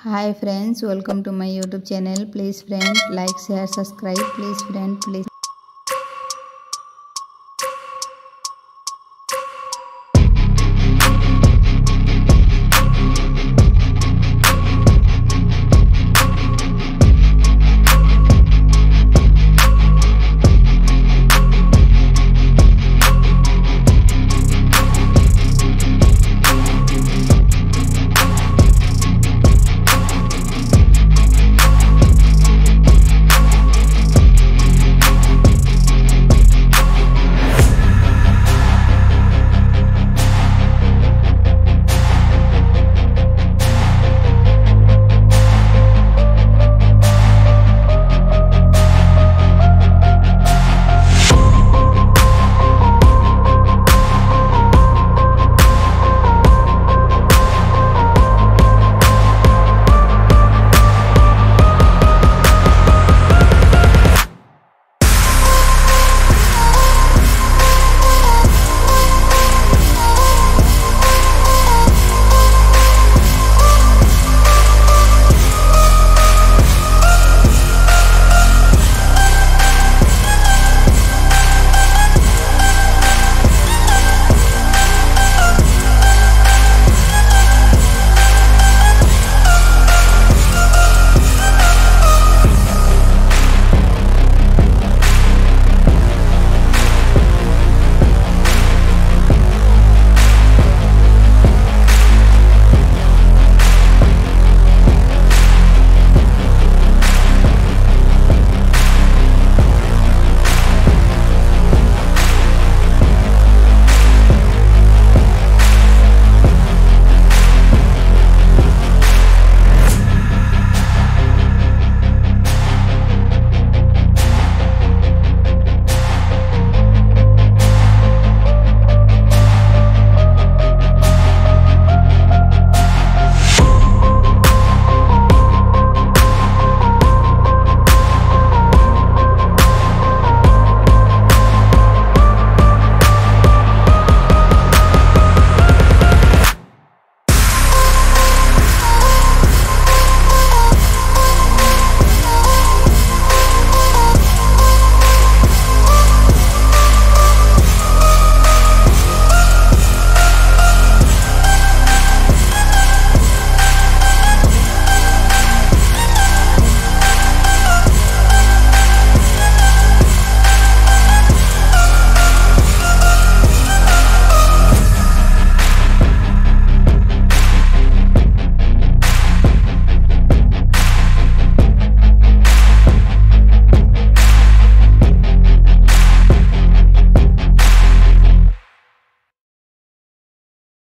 hi friends welcome to my youtube channel. Please friend like share subscribe. Please friend please